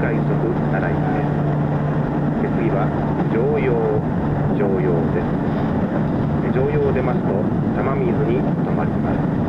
快速ただいまです次は常用常用です。常用を出ますと玉水に止まります。